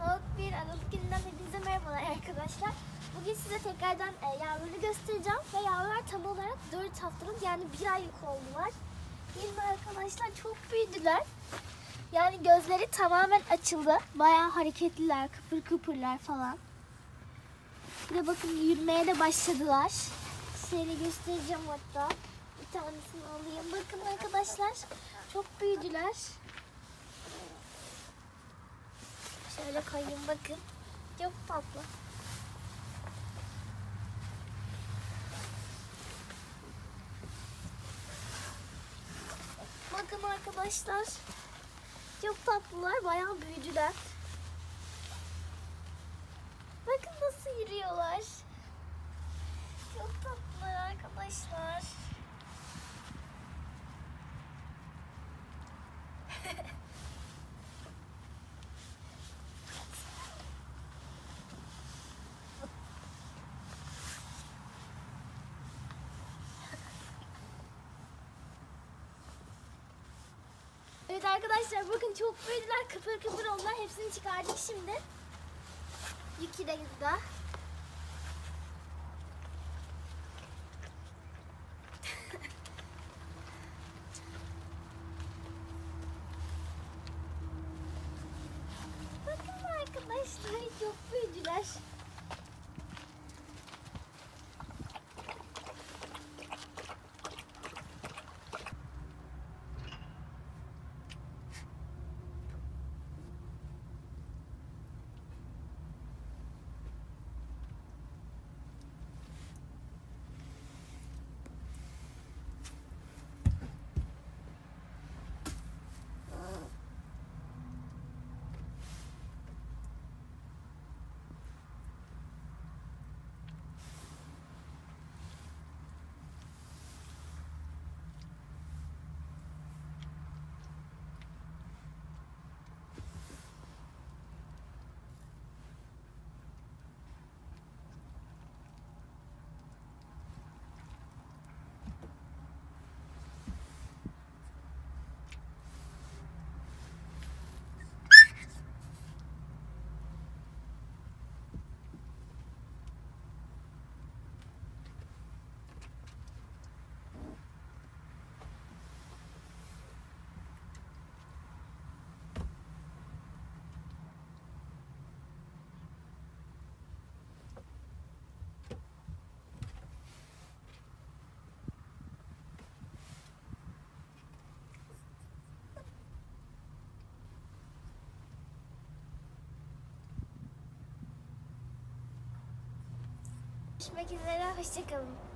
Soğuk bir Aralık gününden hepinize merhabalar arkadaşlar. Bugün size tekrardan e, yavruları göstereceğim ve yavrular tam olarak 4 haftalık yani bir aylık oldular. Mi arkadaşlar? Çok büyüdüler. Yani gözleri tamamen açıldı. Bayağı hareketliler, kıpır kıpırlar falan. Bir de bakın yürümeye de başladılar. Size göstereceğim hatta. Bir tanesini alayım. Bakın arkadaşlar çok büyüdüler. Şöyle koyayım bakın. Çok tatlı. Bakın arkadaşlar. Çok tatlılar. Bayağı büyüdüler. Bakın nasıl yürüyorlar. Çok tatlılar arkadaşlar. Evet arkadaşlar bakın çok büyüdüler kıpır kıpır oldular. Hepsini çıkardık şimdi. Yuki de burada. bakın arkadaşlar çok büyüdüler. Görüşmek üzere. Hoşçakalın.